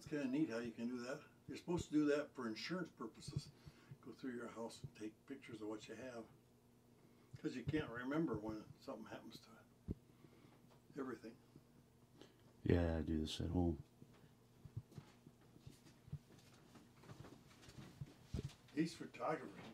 It's kinda neat how you can do that. You're supposed to do that for insurance purposes. Go through your house and take pictures of what you have. Cause you can't remember when something happens to it. Everything. Yeah, I do this at home. He's photography.